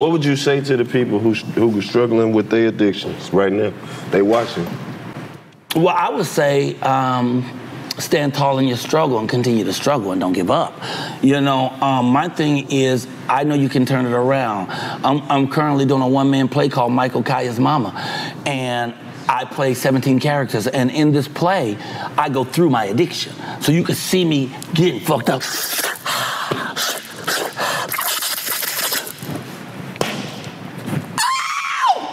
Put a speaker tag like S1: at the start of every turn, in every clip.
S1: What would you say to the people who who are struggling with their addictions right now? They watching.
S2: Well, I would say um, stand tall in your struggle and continue to struggle and don't give up. You know, um, my thing is I know you can turn it around. I'm, I'm currently doing a one man play called Michael Colyar's Mama, and I play 17 characters, and in this play, I go through my addiction. So you can see me getting fucked up.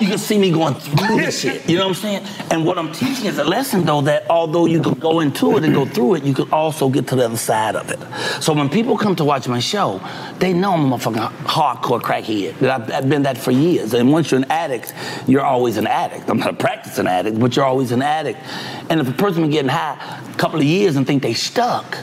S2: You can see me going through this shit. You know what I'm saying? And what I'm teaching is a lesson, though, that although you could go into it and go through it, you could also get to the other side of it. So when people come to watch my show, they know I'm a fucking hardcore crackhead. That I've, I've been that for years. And once you're an addict, you're always an addict. I'm not a practicing addict, but you're always an addict. And if a person been getting high a couple of years and think they stuck,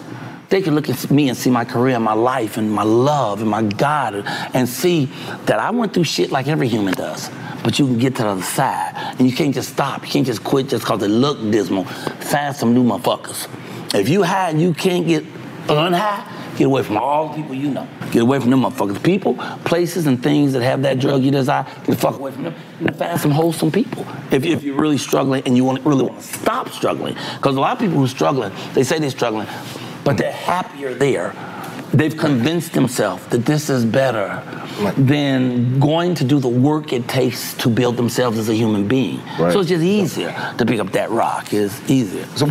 S2: they can look at me and see my career and my life and my love and my God and see that I went through shit like every human does. But you can get to the other side. And you can't just stop. You can't just quit just because it look dismal. Find some new motherfuckers. If you high and you can't get unhigh, get away from all the people you know. Get away from them motherfuckers. People, places, and things that have that drug you desire, get the fuck away from them. And find some wholesome people. If, if you're really struggling and you want, really want to stop struggling. Because a lot of people who are struggling, they say they're struggling, but they're happier there. They've convinced themselves that this is better than going to do the work it takes to build themselves as a human being.
S1: Right.
S2: So it's just easier to pick up that rock. It's easier.
S3: So